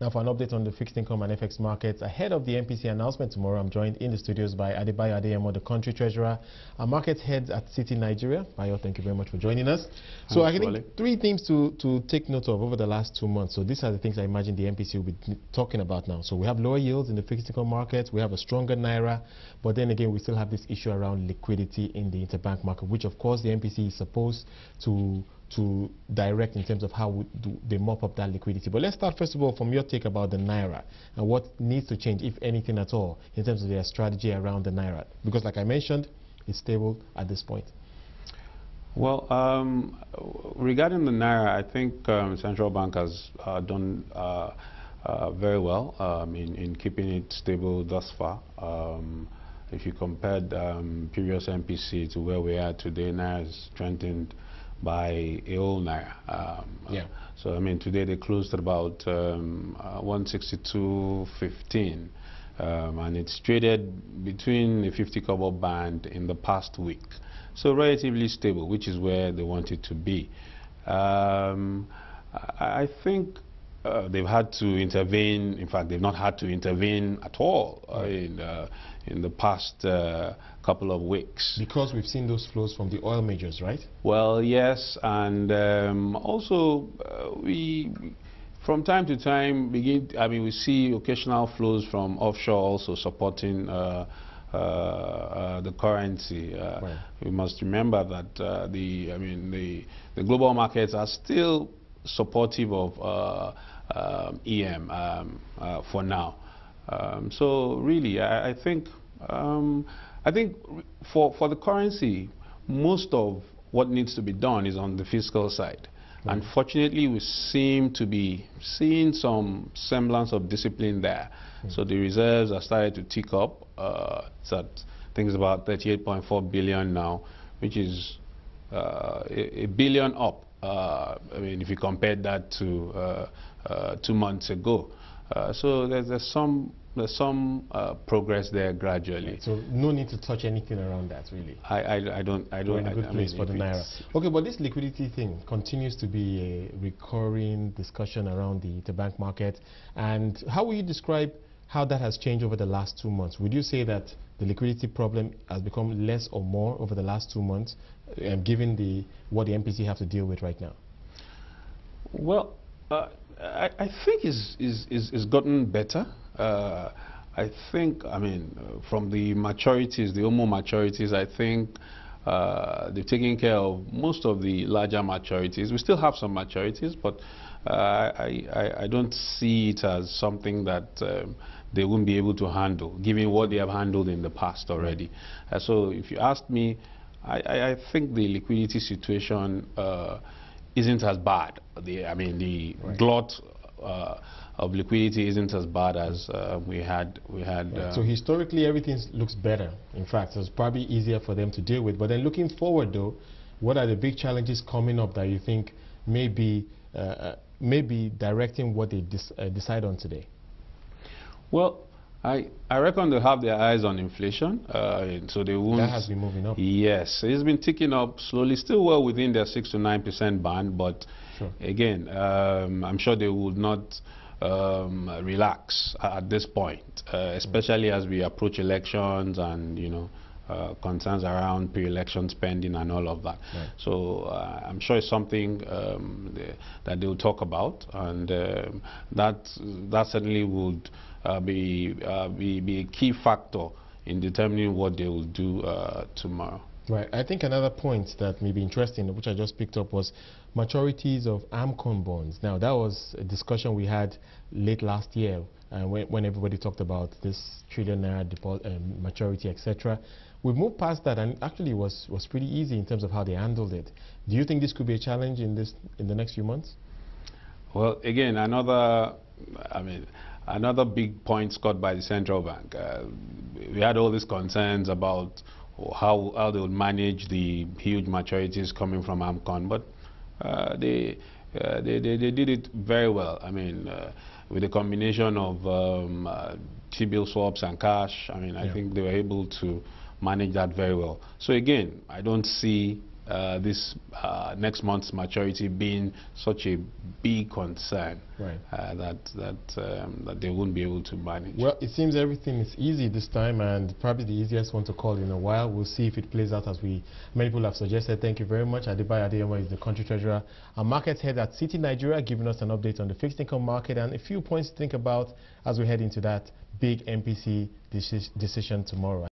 Now, for an update on the fixed income and FX markets, ahead of the MPC announcement tomorrow, I'm joined in the studios by Adebayo Adeyemo, the country treasurer, and market head at Citi Nigeria. Bayo, thank you very much for joining us. So, I think three things to, to take note of over the last two months. So, these are the things I imagine the MPC will be talking about now. So, we have lower yields in the fixed income markets, we have a stronger naira, but then again, we still have this issue around liquidity in the interbank market, which, of course, the MPC is supposed to to direct in terms of how they mop up that liquidity. But let's start first of all from your take about the Naira and what needs to change, if anything at all, in terms of their strategy around the Naira. Because like I mentioned, it's stable at this point. Well, um, regarding the Naira, I think um, central bank has uh, done uh, uh, very well um, in, in, keeping it stable thus far. Um, if you compared um, previous MPC to where we are today, Naira has strengthened by a whole naira. Um, yeah. so I mean, today they closed at about um, uh, 162.15, um, and it's traded between the 50 kobo band in the past week. So relatively stable, which is where they want it to be. Um, I, I, think uh, they've had to intervene. In fact, they've not had to intervene at all uh, in, uh, in the past uh, couple of weeks. Because we've seen those flows from the oil majors, right? Well, yes, and um, also uh, we, from time to time, begin. I mean, we see occasional flows from offshore also supporting. Uh, uh, uh, the currency. Uh, right. We must remember that the, I mean, the the global markets are still supportive of um, EM um, for now. Um, so really, I, I think um, I think for, for the currency, most of what needs to be done is on the fiscal side. Mm. Unfortunately, we seem to be seeing some semblance of discipline there. Mm. So the reserves are starting to tick up. Uh, it's at, I think about 38.4 billion now, which is uh, a, a, billion up. Uh, I mean, if you compare that to uh, uh, two months ago. Uh, so there's, there's some there's some uh, progress there gradually. Right, so no need to touch anything around that, really. I, I, I don't I don't. We're in a good I, place I mean, for the naira. Okay, but this liquidity thing continues to be a recurring discussion around the interbank market. And how will you describe how that has changed over the last two months? Would you say that the liquidity problem has become less or more over the last two months, um, given the what the MPC have to deal with right now? Well. Uh, I, I think is is is gotten better. Uh, I think, I mean, uh, from the maturities, the OMO maturities, I think uh, they've taken care of most of the larger maturities. We still have some maturities, but uh, I, I, I, don't see it as something that um, they won't be able to handle, given what they have handled in the past already. Uh, so if you ask me, I, I, think the liquidity situation uh, isn't as bad. The, I mean, the right. glut uh, of liquidity isn't as bad as uh, we had. We had. Right. so historically, everything looks better. In fact, so it's probably easier for them to deal with. But then looking forward, though, what are the big challenges coming up that you think may be, uh, uh may be directing what they uh, decide on today? Well, I, I reckon they have their eyes on inflation, uh, so they won't. That has been moving up. Yes, it's been ticking up slowly, still well within their six to nine percent band, but sure. again, um, I'm sure they would not um, relax at this point, uh, especially as we approach elections and you know. Uh, concerns around pre-election spending and all of that. Right. So uh, I'm sure it's something um, they, that they'll talk about, and um, that that certainly would be, uh, be, be a key factor in determining what they will do uh, tomorrow. Right. I think another point that may be interesting, which I just picked up, was maturities of AMCON bonds. Now, that was a discussion we had late last year uh, when, when, everybody talked about this trillion naira um, maturity, etc. We've moved past that, and actually was was pretty easy in terms of how they handled it. Do you think this could be a challenge in this in the next few months? Well, again, another. I mean, Another big point scored by the central bank. Uh, we had all these concerns about how, how they would manage the huge maturities coming from AMCON, but uh, they, uh, they, they, they, did it very well. I mean, uh, with a combination of um, uh, T-bill swaps and cash, I mean, I think they were able to manage that very well. So again, I don't see uh, this uh, next month's maturity being such a big concern right. uh, that that um, that they won't be able to manage. Well, it seems everything is easy this time, and probably the easiest one to call in a while. We'll see if it plays out as we many people have suggested. Thank you very much. Adebayo Adeyemo is the country treasurer. Our market head at Citi Nigeria, giving us an update on the fixed income market and a few points to think about as we head into that big MPC decision tomorrow.